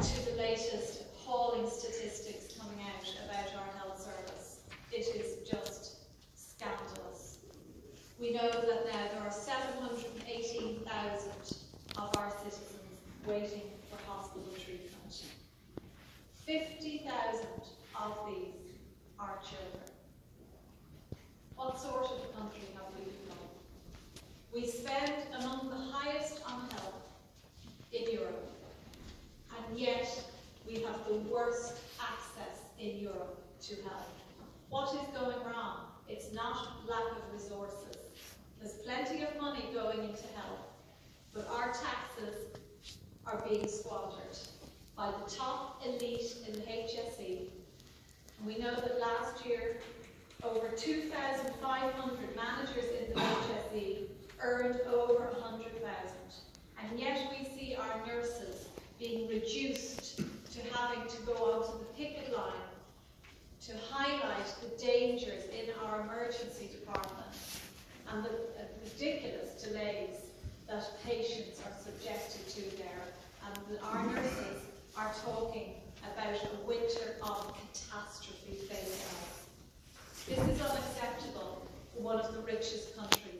to the latest appalling statistics coming out about our health service. It is just scandalous. We know that now there are 718,000 of our citizens waiting for hospital treatment. 50,000 of these are children. What sort of country have we become? We spend the highest on health in Europe, and yet we have the worst access in Europe to health. What is going wrong? It's not lack of resources. There's plenty of money going into health, but our taxes are being squandered by the top elite in the HSE. And we know that last year, over 2,500 managers in the HSE earned over 100,000. And yet we see our nurses being reduced to having to go onto the picket line to highlight the dangers in our emergency department and the uh, ridiculous delays that patients are subjected to there. And our nurses are talking about a winter of catastrophe facing us. This is unacceptable for one of the richest countries